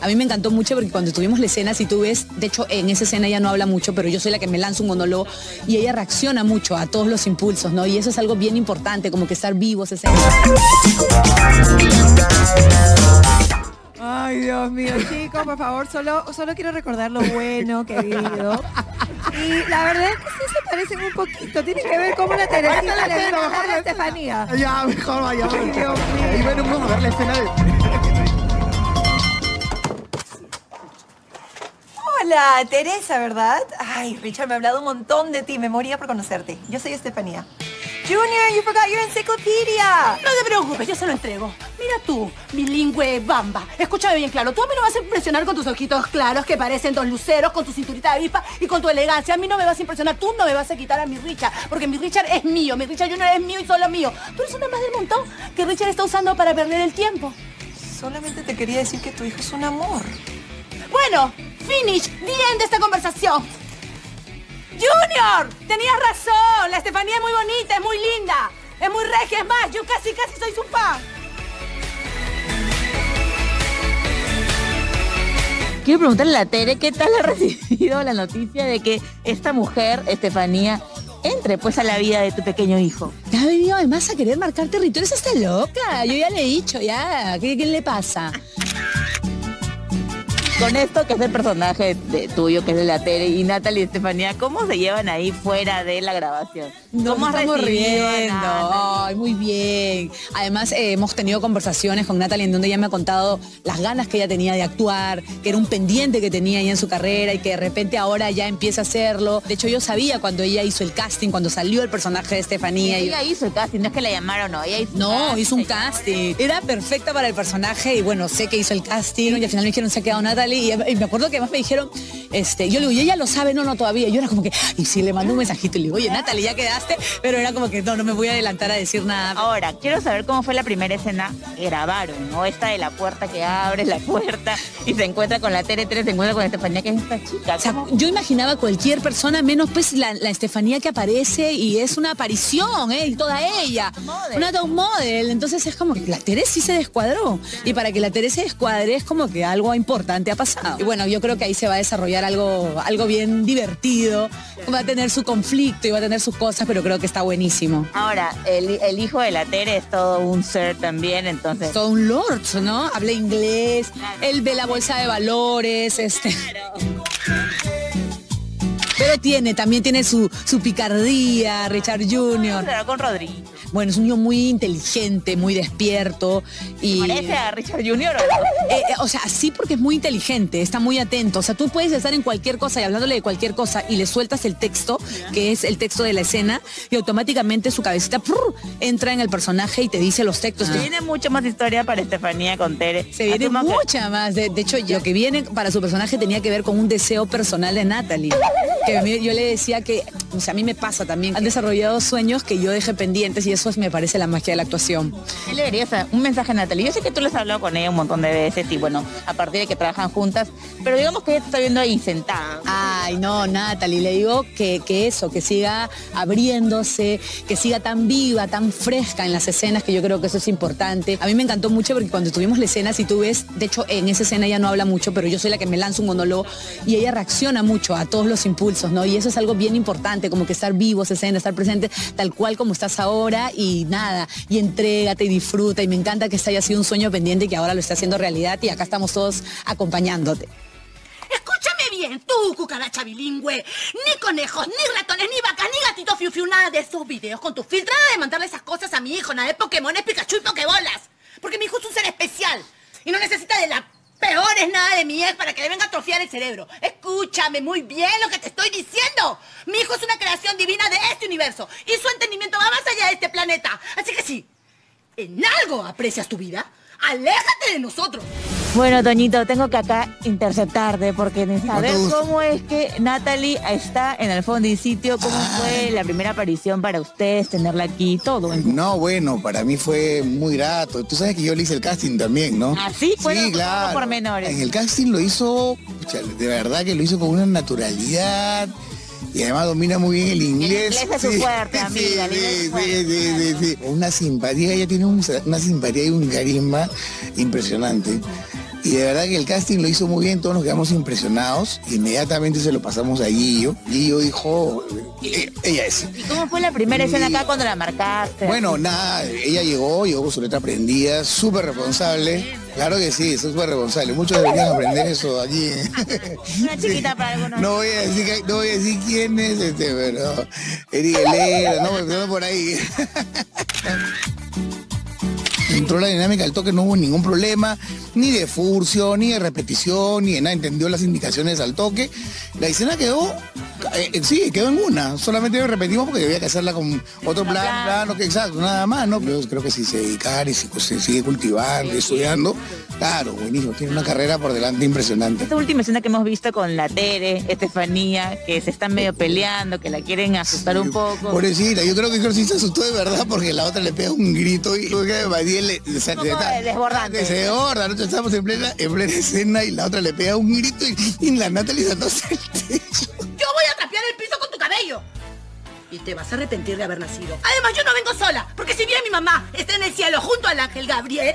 A mí me encantó mucho porque cuando tuvimos la escena, si tú ves, de hecho en esa escena ella no habla mucho, pero yo soy la que me lanza un monólogo y ella reacciona mucho a todos los impulsos, ¿no? Y eso es algo bien importante, como que estar vivos. Ese... Ay, Dios mío, chicos, por favor, solo, solo quiero recordar lo bueno que he vivido. Y la verdad es que sí se parecen un poquito. Tiene que ver cómo la Teresita le a Estefanía. Ya, mejor vaya. Ay, Dios mío. Y bueno, vamos a ver la escena de... Hola, Teresa, ¿verdad? Ay, Richard me ha hablado un montón de ti. Me moría por conocerte. Yo soy Estefanía. Junior, you forgot your encyclopedia. No te preocupes, yo se lo entrego. Mira tú, bilingüe bamba. Escúchame bien claro. Tú a mí no vas a impresionar con tus ojitos claros que parecen dos luceros, con tu cinturita de avispa y con tu elegancia. A mí no me vas a impresionar. Tú no me vas a quitar a mi Richard, porque mi Richard es mío. Mi Richard Junior es mío y solo mío. Tú eres una más del montón que Richard está usando para perder el tiempo. Solamente te quería decir que tu hijo es un amor. Bueno, finish, the end de esta conversación. Junior, tenías razón. La Estefanía es muy bonita, es muy linda, es muy regia. Es más, yo casi, casi soy su fan. Quiero preguntarle a Tere qué tal ha recibido la noticia de que esta mujer, Estefanía, entre pues a la vida de tu pequeño hijo. Ha venido además a querer marcar territorios, está loca. Yo ya le he dicho, ya. ¿Qué, qué le pasa? Con esto, que es el personaje de tuyo, que es de la Tere, y Natalie y Estefanía, ¿cómo se llevan ahí fuera de la grabación? Nos ¿Cómo estamos riendo. Ay, muy bien. Además, eh, hemos tenido conversaciones con Natalie en donde ella me ha contado las ganas que ella tenía de actuar, que era un pendiente que tenía ella en su carrera y que de repente ahora ya empieza a hacerlo. De hecho, yo sabía cuando ella hizo el casting, cuando salió el personaje de Estefanía. y- Ella hizo el casting, no es que la llamaron, no, ella hizo No, hizo un casting. casting. Era perfecta para el personaje y bueno, sé que hizo el casting y al final me dijeron se ha quedado Natalie y, me acuerdo que además me dijeron, este, yo le digo, ¿y ella lo sabe? No, no, todavía. Yo era como que, y si le mandó un mensajito y le digo, oye, Natalie, ya quedaste, pero era como que no, no me voy a adelantar a decir nada. Ahora, quiero saber cómo fue la primera escena que grabaron, ¿no? Esta de la puerta que abre la puerta y se encuentra con la Tere, Tere se encuentra con Estefanía, que es esta chica. O sea, yo imaginaba cualquier persona, menos pues la, la Estefanía que aparece y es una aparición, ¿eh? Y toda ella. Model. Una top model. Entonces es como que la Teresa sí se descuadró. Y para que la Teresa se descuadre es como que algo importante ha pasado. Y bueno, yo creo que ahí se va a desarrollar algo, algo bien divertido. Va a tener su conflicto y va a tener sus cosas, pero creo que está buenísimo. Ahora, el, el hijo de la Tere es todo un ser también, entonces... Todo un lord, ¿no? Habla inglés, él ve la bolsa de valores, este. Pero tiene, también tiene su, su picardía, Richard Jr. Con Rodrigo. Bueno, es un niño muy inteligente, muy despierto y... ¿Parece a Richard Jr. o no? Eh, eh, o sea, sí porque es muy inteligente, está muy atento. O sea, tú puedes estar en cualquier cosa y hablándole de cualquier cosa y le sueltas el texto, que es el texto de la escena, y automáticamente su cabecita entra en el personaje y te dice los textos. Se viene mucho más historia para Estefanía con Tere. Se viene que- mucha más. De, de hecho, lo que viene para su personaje tenía que ver con un deseo personal de Natalie. Que a mí- yo le decía que, o sea, a mí me pasa también. Han desarrollado sueños que yo dejé pendientes y eso es- me parece la magia de la actuación. ¿Qué le dirías un mensaje a Natalie? Yo sé que tú les has hablado con ella un montón de veces y bueno, a partir de que trabajan juntas, pero digamos que ella te está viendo ahí sentada. Ay, no, Natalie, le digo que, que eso, que siga abriéndose, que siga tan viva, tan fresca en las escenas, que yo creo que eso es importante. A mí me encantó mucho porque cuando tuvimos la escena, si tú ves, de hecho en esa escena ella no habla mucho, pero yo soy la que me lanza un monólogo y ella reacciona mucho a todos los impulsos, ¿no? Y eso es algo bien importante, como que estar vivo, esa escena, estar presente tal cual como estás ahora y nada, y entrégate y disfruta. Y me encanta que este haya sido un sueño pendiente y que ahora lo esté haciendo realidad y acá estamos todos acompañándote. Escúchame bien, tú, cucaracha bilingüe. Ni conejos, ni ratones, ni vacas, ni gatitos fiu fiu, nada de esos videos con tu filtro, nada de mandarle esas cosas a mi hijo, nada de Pokémon, Pikachu y Pokébolas. Porque mi hijo es un ser especial y no necesita de la peores nada de mi ex para que le venga a atrofiar el cerebro. Escúchame muy bien lo que te estoy diciendo. Mi hijo es una creación divina de este universo y su entendimiento va más allá de este planeta. Así que sí, en algo aprecias tu vida, aléjate de nosotros. Bueno, Toñito, tengo que acá interceptarte porque saber cómo es que Natalie está en el fondo y sitio, cómo fue la primera aparición para ustedes, tenerla aquí, todo. No, bueno, para mí fue muy grato. Tú sabes que yo le hice el casting también, ¿no? ¿Ah, sí? Claro. pormenores. En el casting lo hizo, de verdad que lo hizo con una naturalidad. Y además domina muy bien el inglés. inglés es su fuerte, amiga, el Sí, inglés es sí, sí, sí, sí. Una simpatía, ella tiene un- una simpatía y un carisma impresionante. Y de verdad que el casting lo hizo muy bien, todos nos quedamos impresionados. Inmediatamente se lo pasamos a Guillo. Guillo dijo, eh, ella es. ¿Y cómo fue la primera escena acá cuando la marcaste? Bueno, nada, ella llegó, llegó con su letra prendida, súper responsable. Claro que sí, es súper responsable. Muchos deberían aprender eso allí. Una chiquita para algunos. No voy a decir, que- no voy a decir quién es este, pero Eric Helera, no, pero por ahí. Entró la dinámica del toque, no hubo ningún problema, ni de furcio, ni de repetición, ni de nada, entendió las indicaciones al toque. La escena quedó, eh, eh, sí, quedó en una, solamente repetimos porque había que hacerla con otro plan, plan. plano, que exacto, nada más, ¿no? Pero creo que si se dedicara y si se sigue cultivando, estudiando, claro, buenísimo, tiene una carrera por delante impresionante. Esta última escena que hemos visto con la Tere, Estefanía, que se están medio peleando, que la quieren asustar un poco. Pobrecita, yo creo que sí se asustó de verdad porque la otra le pega un grito y luego que le, le- se- poco está- desbordante. Se desborda, nosotros estamos en plena, en plena escena y la otra le pega un grito y, y la Natalie se atosa el techo. Yo voy a trapear el piso con tu cabello. Y te vas a arrepentir de haber nacido. Además, yo no vengo sola, porque si bien mi mamá está en el cielo junto al ángel Gabriel,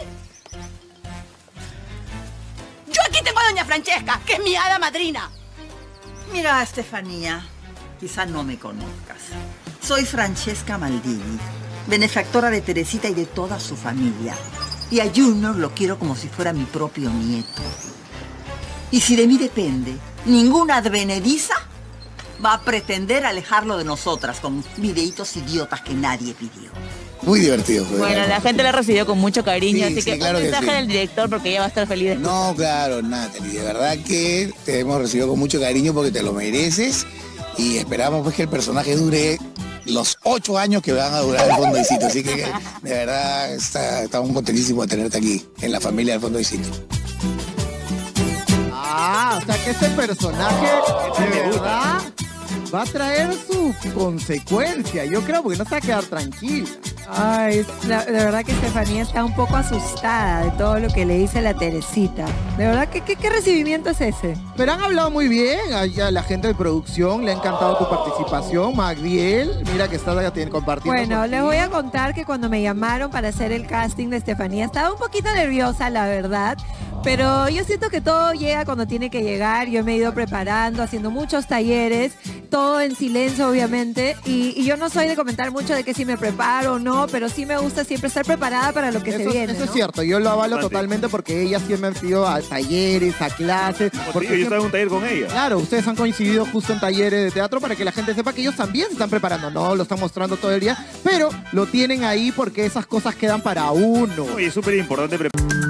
yo aquí tengo a doña Francesca, que es mi hada madrina. Mira, Estefanía, quizá no me conozcas. Soy Francesca Maldini, benefactora de Teresita y de toda su familia. Y a Junior lo quiero como si fuera mi propio nieto. Y si de mí depende, ninguna advenediza va a pretender alejarlo de nosotras con videitos idiotas que nadie pidió. Muy divertido. fue, Bueno, la gente la recibió con mucho cariño, Sí, así sí, que claro un que mensaje sí. del director porque ella va a estar feliz de No, claro, Natalie, de verdad que te hemos recibido con mucho cariño porque te lo mereces y esperamos pues que el personaje dure los ocho años que van a durar el Fondo de Sitio. Así que de verdad está- estamos contentísimos de tenerte aquí en la familia del Fondo de Sitio. Ah, o sea que este personaje de verdad va a traer su consecuencia. Yo creo porque no se va a quedar tranquila. Ay, la- de verdad que Estefanía está un poco asustada de todo lo que le dice la Teresita. De verdad, que qué, qué recibimiento es ese? Pero han hablado muy bien a, a la gente de producción, le ha encantado tu participación, Magdiel. Mira que estás compartiendo. Bueno, les voy a contar que cuando me llamaron para hacer el casting de Estefanía, estaba un poquito nerviosa, la verdad. Pero yo siento que todo llega cuando tiene que llegar. Yo me he ido preparando, haciendo muchos talleres, todo en silencio, obviamente. Y, y yo no soy de comentar mucho de que si me preparo o no, pero sí me gusta siempre estar preparada para lo que se viene. eso es ¿no? cierto, yo lo avalo Bastante. totalmente porque ella siempre ha sido a talleres, a clases. Porque yo estaba en un taller con ella. Claro, ustedes han coincidido justo en talleres de teatro para que la gente sepa que ellos también se están preparando. No lo están mostrando todo el día, pero lo tienen ahí porque esas cosas quedan para uno. Oye, es súper importante preparar.